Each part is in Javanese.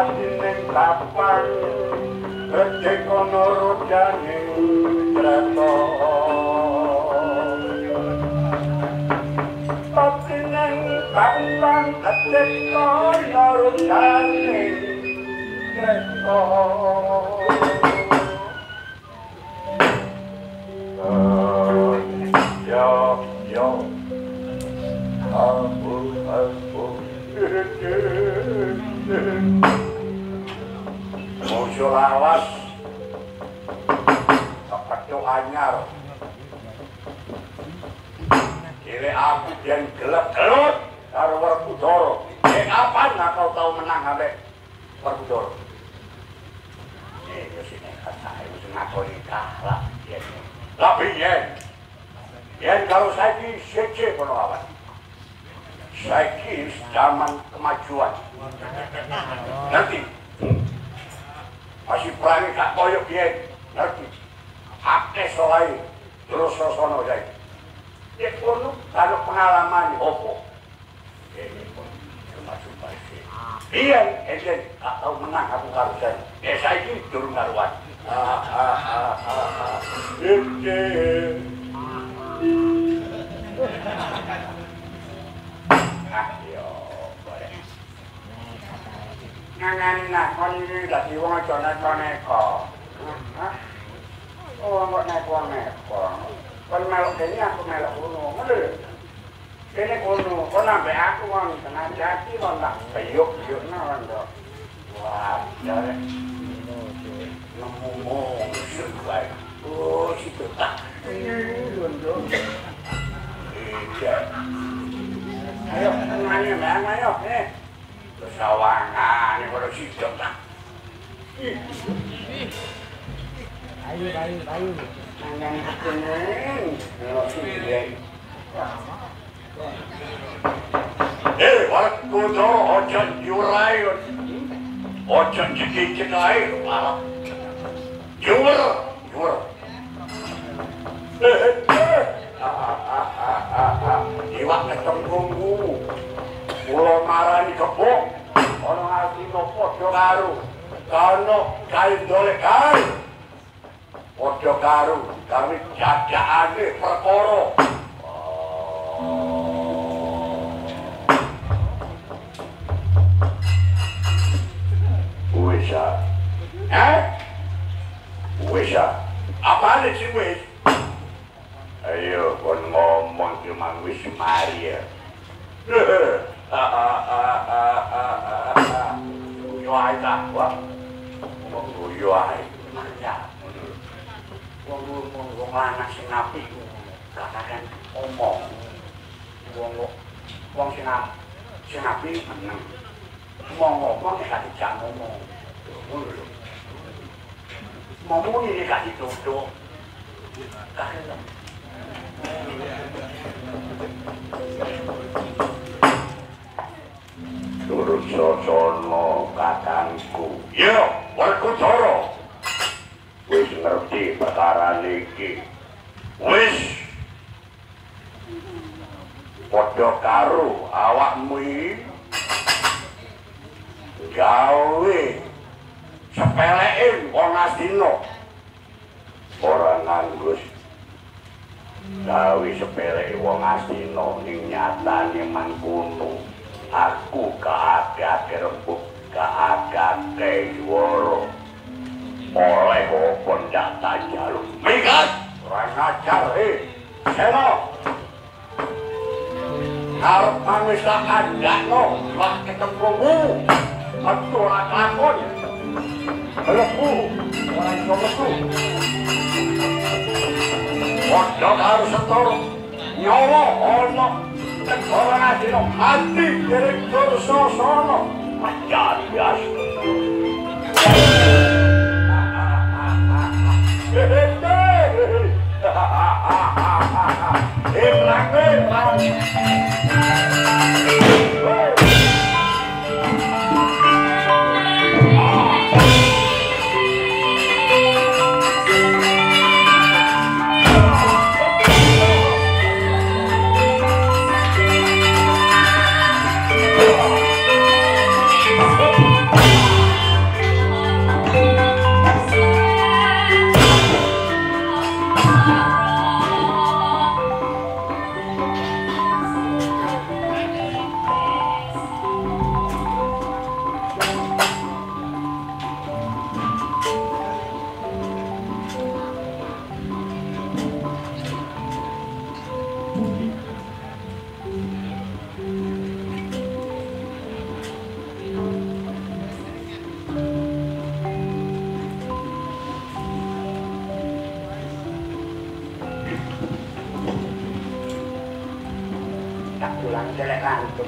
pasine prapan rejek kono rojane kreto pasine prapan rejek kono rojane kreto Yen, yen kalau saiki sece penawan saiki zaman kemajuan. Nanti masih perangin tak koyok ya nanti akeh selain terus sosono ya ya kono kalau pengalaman opo? Ini pun cuma-cuma iya enten menang aku karusan ya saiki durung karuan. Ah ah, ah, ah, ah. งั้นงั้นนะคนนี้แต่ที่ว่าจนนั้นก็แน่ขอนะโอ้ก็แน่กวงแน่กวงคนมาเราเห็นเนี่ยคนมาเราโอ้โหมันเลยเดี๋ยวนี้คนโอ้ก็นำไปอาคุวังแต่นั้นจะที่เราหนักไปยกเยอะน่ารันดอกว้าวเดี๋ยวนี้น้ำมูกโอ้สุดไปโอ้สุดตักเฮ้ยโดนโดนเฮ้ยเจ้า ini bang ayo eh kesawangan ini kalau sidok tak ayo ayo ayo nangang aku neng kalau sidok eh waktu itu ojan jurai ojan jikikin air malam jurai bisa apa ada sih wis ayo kon ngomong cuma wis mari ya yo ai ta wa wong yo ai manja wong wong wong lanang sing apik katakan omong wong wong sing apik sing apik meneng ngomong kok gak dijak ngomong ngono lho ngomongin dia kasih contoh kasih lah Turut sosono kakangku. Yo, warku. Wis ngerti perkara niki. Wis. Podo karo awakmu iki. Gawe sepelein wong astina ora nganggus. Dawi sepelein wong astina ning nyata mangkono. Aku ke agak rembuk ke agak apa juara mulai kopon dak tanya lu minggat orang ngajar he. Seno! Arep mangis tak ada no lah ketemu Lepu, ora iso metu. Wadah harus setor nyawa ono negara ngadino hati direktur sosono menjadi biasa. Tak pulang jelek lantung.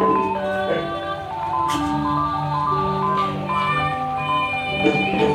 Thank you.